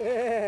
Yeah.